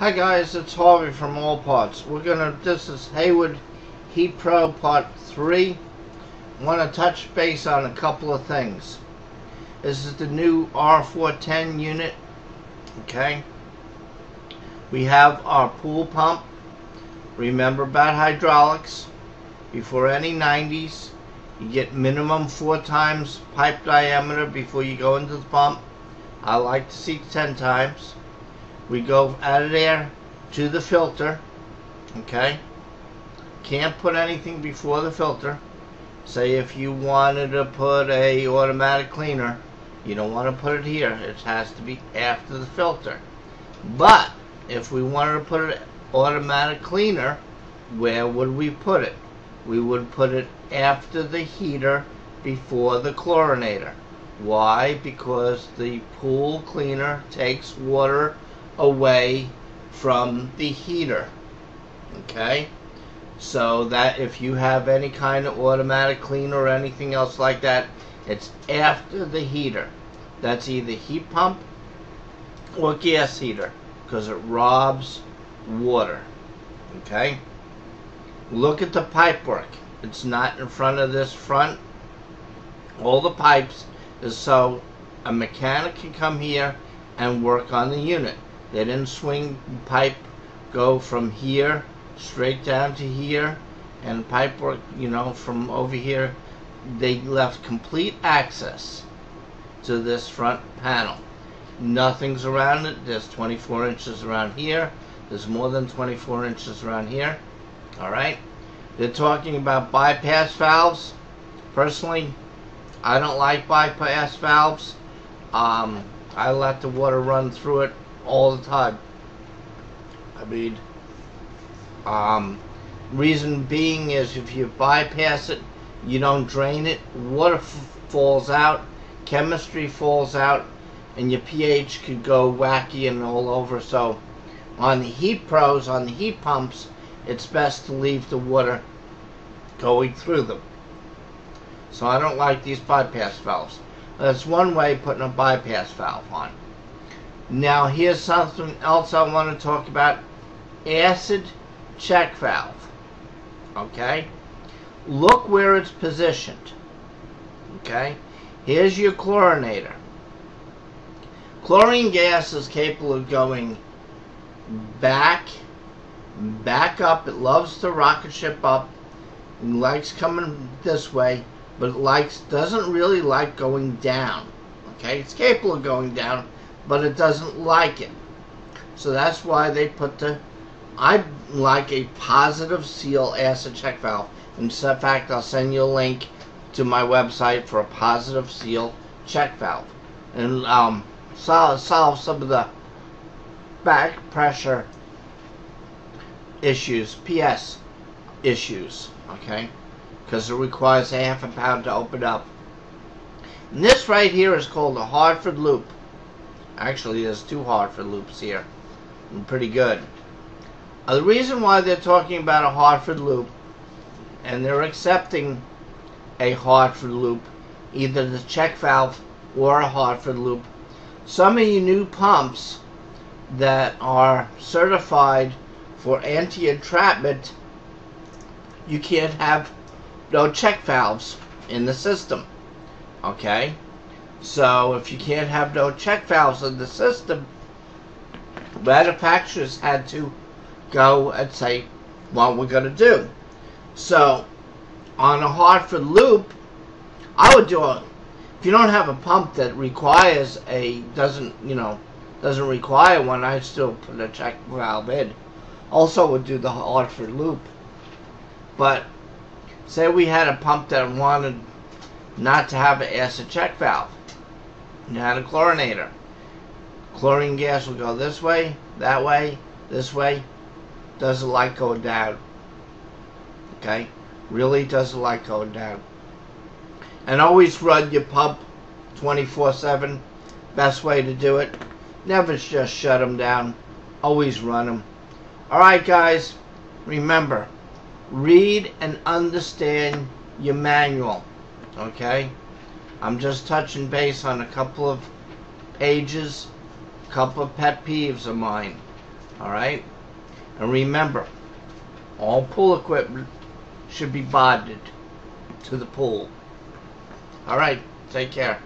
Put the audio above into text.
Hi guys, it's Harvey from All Parts. We're gonna, this is Hayward Heat Pro Part 3. Want to touch base on a couple of things. This is the new R410 unit, okay? We have our pool pump. Remember about hydraulics. Before any 90s, you get minimum four times pipe diameter before you go into the pump. I like to see 10 times we go out of there to the filter okay? Can't put anything before the filter. Say if you wanted to put a automatic cleaner you don't want to put it here. It has to be after the filter. But if we wanted to put an automatic cleaner where would we put it? We would put it after the heater before the chlorinator. Why? Because the pool cleaner takes water away from the heater. Okay? So that if you have any kind of automatic cleaner or anything else like that, it's after the heater. That's either heat pump or gas heater because it robs water. Okay? Look at the pipe work. It's not in front of this front. All the pipes is so a mechanic can come here and work on the unit. They didn't swing pipe, go from here straight down to here, and pipe work, you know, from over here. They left complete access to this front panel. Nothing's around it. There's 24 inches around here. There's more than 24 inches around here. All right. They're talking about bypass valves. Personally, I don't like bypass valves. Um, I let the water run through it all the time. I mean, um, reason being is if you bypass it, you don't drain it, water falls out, chemistry falls out, and your pH could go wacky and all over. So on the heat pros, on the heat pumps, it's best to leave the water going through them. So I don't like these bypass valves. That's one way putting a bypass valve on. Now here's something else I want to talk about. Acid check valve. Okay? Look where it's positioned. Okay? Here's your chlorinator. Chlorine gas is capable of going back, back up. It loves to rocket ship up. It likes coming this way, but it likes doesn't really like going down. Okay? It's capable of going down, but it doesn't like it. So that's why they put the, I like a positive seal acid check valve. In fact, I'll send you a link to my website for a positive seal check valve. And um, solve, solve some of the back pressure issues, PS issues, okay? Because it requires a half a pound to open up. And this right here is called a Hartford loop. Actually, there's two for loops here. Pretty good. Uh, the reason why they're talking about a Hartford loop, and they're accepting a Hartford loop, either the check valve or a Hartford loop, some of you new pumps that are certified for anti-entrapment, you can't have no check valves in the system. Okay? So if you can't have no check valves in the system, manufacturers had to go and say what we're going to do. So on a Hartford loop, I would do a, if you don't have a pump that requires a, doesn't, you know, doesn't require one, I'd still put a check valve in. Also would do the Hartford loop. But say we had a pump that wanted not to have an acid check valve had a chlorinator. Chlorine gas will go this way, that way, this way. Doesn't like going down. Okay? Really doesn't like going down. And always run your pump 24-7. Best way to do it. Never just shut them down. Always run them. Alright guys, remember, read and understand your manual. Okay? I'm just touching base on a couple of pages, a couple of pet peeves of mine. All right? And remember, all pool equipment should be bonded to the pool. All right, take care.